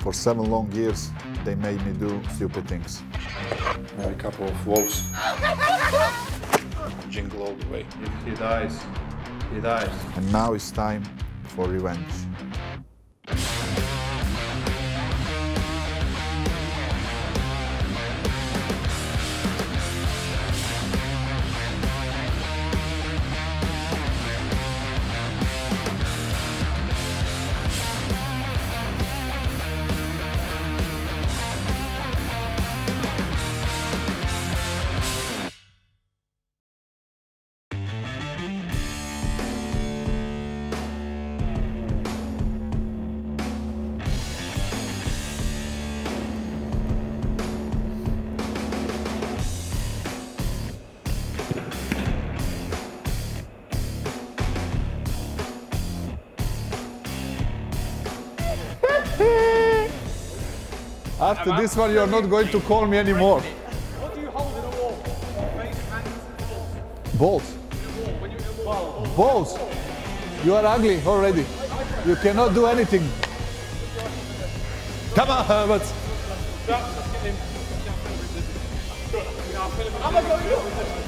For seven long years, they made me do stupid things. Maybe a couple of walls. Jingle all the way. If he dies, he dies. And now it's time for revenge. After this one, you're not going to call me anymore. What do you hold in a wall? Face, hands, Balls. you're in a wall. Balls. You are ugly already. You cannot do anything. Come on, Herbert. I'm gonna go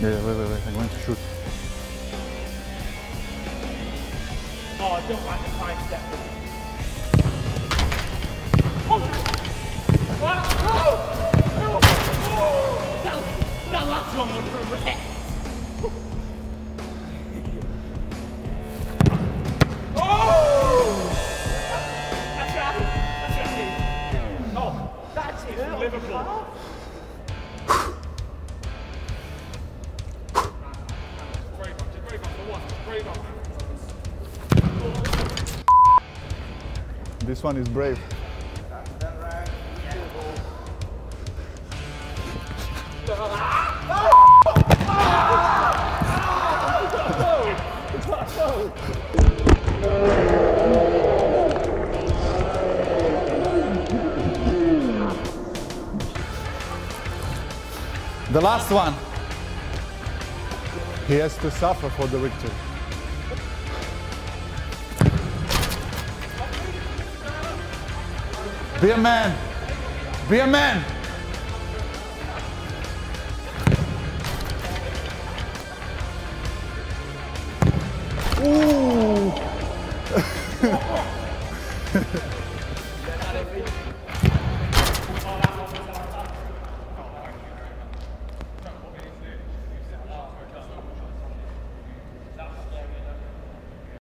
Yeah, wait, wait, wait. I'm going to shoot. Oh, I don't like the five step. That last one was. Oh! That's right. That's right. No, that's it. Liverpool. Brave on, brave on for one. Brave on. This one is brave. The last one. He has to suffer for the victory. Be a man. Be a man. Ooh.